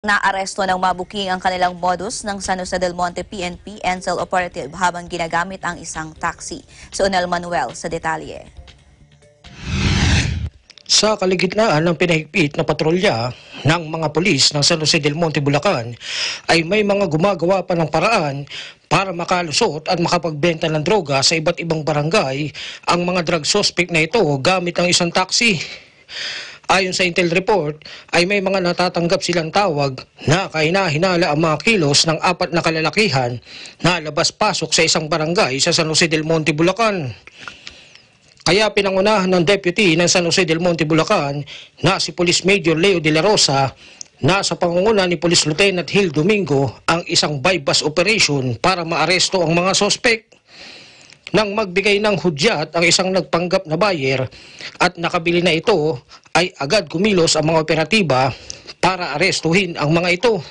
Naaresto ng mabuking ang kanilang modus ng San Jose del Monte PNP Encel Operative habang ginagamit ang isang taxi. Si Onel Manuel sa detalye. Sa kaligitnaan ng pinahigpit na patrolya ng mga pulis ng San Jose del Monte, Bulacan, ay may mga gumagawa pa ng paraan para makalusot at makapagbenta ng droga sa iba't ibang barangay ang mga drug suspect na ito gamit ang isang taxi. Ayon sa Intel report, ay may mga natatanggap silang tawag na kahinahinala ang mga kilos ng apat na kalalakihan na labas-pasok sa isang barangay sa San Jose del Monte, Bulacan. Kaya pinangunahan ng deputy ng San Jose del Monte, Bulacan na si Police Major Leo de la Rosa na sa pangunguna ni Police Lieutenant Hill Domingo ang isang bypass operation para maaresto ang mga sospek. Nang magbigay ng hudyat ang isang nagpanggap na buyer at nakabili na ito ay agad kumilos ang mga operatiba para arestuhin ang mga ito.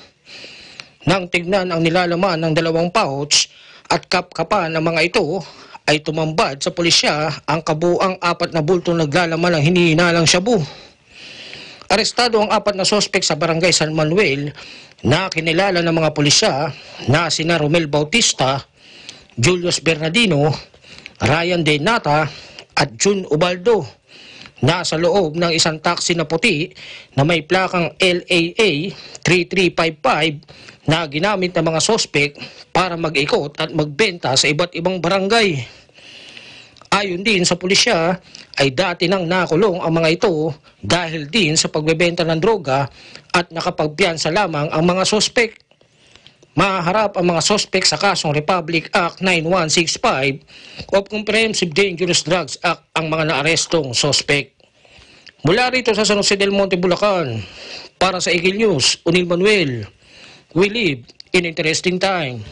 Nang tignan ang nilalaman ng dalawang pouch at kapkapan ng mga ito ay tumambad sa pulisya ang kabuang apat na bultong naglalaman ng hinihinalang shabu. Arestado ang apat na sospek sa barangay San Manuel na kinilala ng mga pulisya na sina Romel Bautista, Julius Bernardino, Ryan De Nata at June Ubaldo. Nasa loob ng isang taxi na puti na may plakang LAA 3355 na ginamit ng mga sospek para mag-ikot at magbenta sa iba't ibang barangay. Ayon din sa pulisya, ay dati nang nakulong ang mga ito dahil din sa pagbebenta ng droga at nakapagpiyansa lamang ang mga sospek. Maharap ang mga sospek sa kasong Republic Act 9165 of Comprehensive Dangerous Drugs Act ang mga naarestong sospek. Mula rito sa San Jose del Monte, Bulacan, para sa Eagle News, Unil Manuel, we live in interesting time.